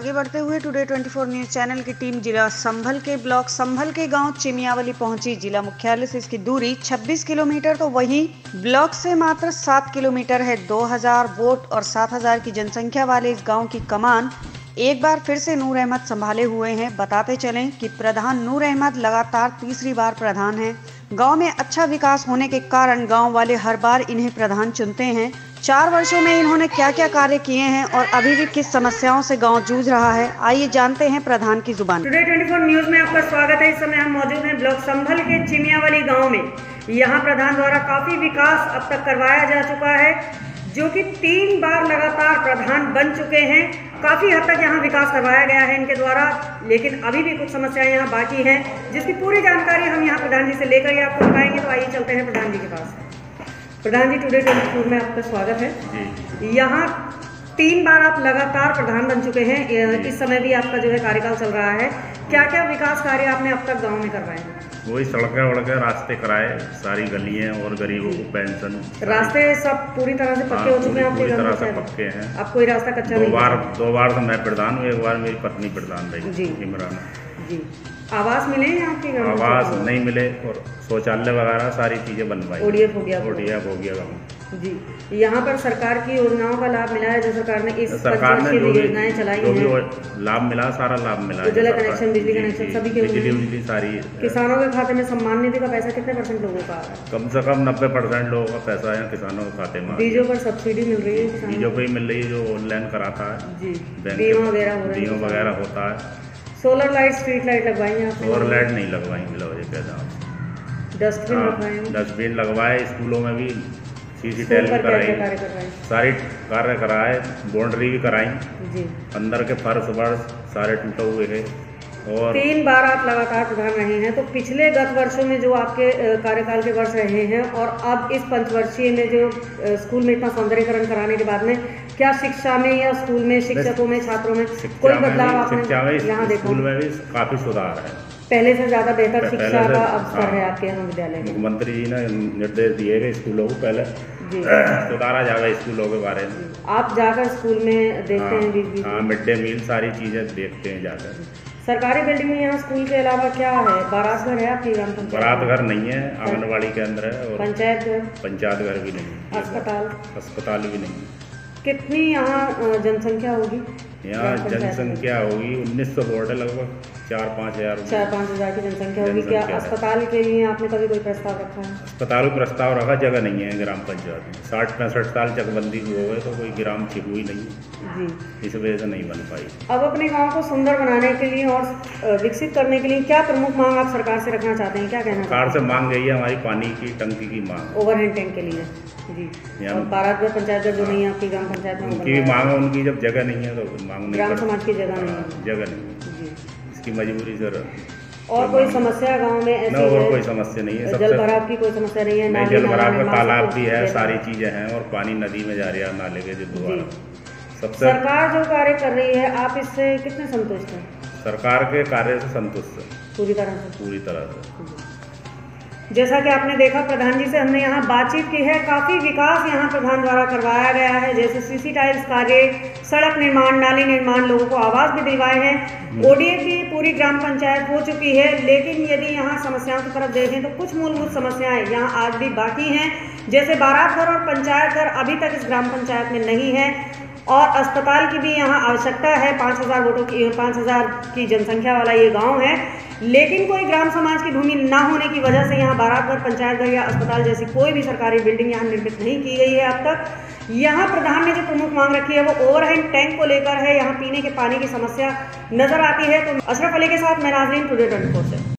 आगे बढ़ते हुए टुडे 24 न्यूज़ चैनल की टीम जिला संभल के ब्लॉक संभल के गाँव चिमियावली पहुँची। जिला मुख्यालय से इसकी दूरी 26 किलोमीटर तो वहीं ब्लॉक से मात्र 7 किलोमीटर है। 2000 वोट और 7000 की जनसंख्या वाले इस गाँव की कमान एक बार फिर से नूर अहमद संभाले हुए हैं। बताते चलें कि प्रधान नूर अहमद लगातार तीसरी बार प्रधान हैं। गाँव में अच्छा विकास होने के कारण गाँव वाले हर बार इन्हें प्रधान चुनते हैं। चार वर्षों में इन्होंने क्या क्या कार्य किए हैं और अभी भी किस समस्याओं से गाँव जूझ रहा है, आइए जानते हैं प्रधान की ज़ुबान। टुडे 24 न्यूज़ में आपका स्वागत है। इस समय हम मौजूद हैं ब्लॉक संभल के चिमियावाली गाँव में। यहाँ प्रधान द्वारा काफ़ी विकास अब तक करवाया जा चुका है, जो कि तीन बार लगातार प्रधान बन चुके हैं। काफ़ी हद तक यहाँ विकास करवाया गया है इनके द्वारा, लेकिन अभी भी कुछ समस्याएँ यहाँ बाकी हैं, जिसकी पूरी जानकारी हम यहाँ प्रधान जी से लेकर ही आपको बताएँगे। तो आइए चलते हैं प्रधान जी के पास। प्रधान जी टुडे ट्वेंटी में आपका स्वागत है। यहाँ तीन बार आप लगातार प्रधान बन चुके हैं। इस समय भी आपका जो है कार्यकाल चल रहा है। क्या क्या विकास कार्य आपने अब तक गाँव में करवाए हैं? वही सड़कें वड़कें रास्ते कराए सारी गलियाँ और गरीबों को पेंशन रास्ते सब पूरी तरह से पक्के हो हाँ, चुके हैं पूरी तरह से पक्के हैं। अब कोई रास्ता कच्चा दो बार दो बार तो मैं प्रधान हूँ एक बार मेरी पत्नी प्रधान रही इमरान। जी। आवास मिले आपके गाँव आवास नहीं मिले और शौचालय वगैरह सारी चीज़ें बनवाई। ओडीएफ हो गया ओडीएफ हो गया। गाँव जी। यहाँ पर सरकार की योजनाओं का लाभ मिला है जो सरकार ने इस सरकार ने जो योजनाएँ चलाई जो भी लाभ मिला सारा लाभ मिला है उज्ज्वला कनेक्शन, बिजली कनेक्शन, सभी के बिजली बिजली सारी किसानों के खाते में सम्मान निधि का पैसा कितने परसेंट लोगों का आ रहा है? कम से कम नब्बे परसेंट लोगों का पैसा है किसानों के खाते में बीजों पर सब्सिडी मिल रही है बीजों ही मिल रही है जो ऑनलाइन कराता है। जी। बीमा वगैरह बीमा वगैरह होता है। सोलर लाइट स्ट्रीट लाइट लगवाई हैं और लाइट नहीं लगवाई मिला वजह दाम डस्टबिन हैं डस्टबिन लगवाए स्कूलों में भी सीसी स्कूल टैल भी कराई सारी कार्य कराए बाउंड्री भी कराई। जी। अंदर के फर्श वर्श सारे टूटे हुए हैं और तीन बार आप लगातार प्रधान रहे हैं तो पिछले गत वर्षों में जो आपके कार्यकाल के वर्ष रहे हैं और अब इस पंचवर्षीय में जो स्कूल में इतना सौंदर्यकरण कराने के बाद में क्या शिक्षा में या स्कूल में शिक्षकों में छात्रों में कोई बदलाव आपने यहाँ देखा? स्कूल में भी काफ़ी सुधार है। पहले से ज़्यादा बेहतर शिक्षा का अवसर हाँ। है आपके यहाँ विद्यालय में। मुख्यमंत्री जी ने निर्देश दिए गए स्कूलों को पहले। जी। सुधारा जाएगा स्कूलों के बारे में। आप जाकर स्कूल में देखते हैं बीच बीच हाँ मिड डे मील सारी चीज़ें देखते हैं जाकर। सरकारी बिल्डिंग में यहाँ स्कूल के अलावा क्या है? बारात घर है आपकी ग्राम पंचायत? बारात घर नहीं है आंगनबाड़ी के अंदर है और पंचायत? घर पंचायत घर भी नहीं है। अस्पताल? अस्पताल भी नहीं है। कितनी यहाँ जनसंख्या होगी? यहाँ? जनसंख्या होगी उन्नीस सौ वोट है लगभग चार पाँच हज़ार चार पाँच हज़ार की जनसंख्या होगी। क्या अस्पताल के लिए आपने कभी कोई प्रस्ताव रखा है? अस्पताल में प्रस्ताव रखा जगह नहीं है ग्राम पंचायत में। साठ पैंसठ साल चकबंदी हो गए तो कोई ग्राम छिप हुई नहीं। जी। इस वजह से नहीं बन पाई। अब अपने गाँव को सुंदर बनाने के लिए और विकसित करने के लिए क्या प्रमुख मांग आप सरकार से रखना चाहते हैं? क्या कहना सरकार से मांग गई है हमारी पानी की टंकी की मांग। ओवर टैंक के लिए। पंचायत जो नहीं है आपकी ग्राम पंचायत में उनकी भी मांग उनकी जब जगह नहीं है तो मांग नहीं ग्राम समाज की जगह नहीं हाँ, है जगह नहीं इसकी मजबूरी सर और कोई समस्या गाँव में ऐसी न और कोई समस्या नहीं है जल भराव की कोई समस्या नहीं है नहीं जल भराव का तालाब भी है। सारी चीज़ें हैं और पानी नदी में जा रहा है नाले के जो द्वारा सबसे सरकार जो कार्य कर रही है आप इससे कितने संतुष्ट हैं? सरकार के कार्य से संतुष्ट है। पूरी तरह से। पूरी तरह से। जैसा कि आपने देखा प्रधान जी से हमने यहाँ बातचीत की है। काफ़ी विकास यहाँ प्रधान द्वारा करवाया गया है। जैसे सीसी टाइल्स कार्य सड़क निर्माण नाली निर्माण लोगों को आवास भी दिलवाए हैं। ओडीएफ भी पूरी ग्राम पंचायत हो चुकी है लेकिन यदि यहाँ समस्याओं की तरफ़ देखें तो कुछ मूलभूत समस्याएँ यहाँ आज भी बाकी हैं। जैसे बारात घर और पंचायत घर अभी तक इस ग्राम पंचायत में नहीं है। और अस्पताल की भी यहाँ आवश्यकता है। पाँच हज़ार वोटों की, पाँच हज़ार की जनसंख्या वाला ये गाँव है। लेकिन कोई ग्राम समाज की भूमि ना होने की वजह से यहाँ बारातघर पंचायत घर या अस्पताल जैसी कोई भी सरकारी बिल्डिंग यहाँ निर्मित नहीं की गई है अब तक। यहाँ प्रधान ने जो प्रमुख मांग रखी है, वो ओवरहेड टैंक को लेकर है। यहाँ पीने के पानी की समस्या नज़र आती है। तो अशरफ अली के साथ मैं नाजरीन टुडे ट्वेंटी से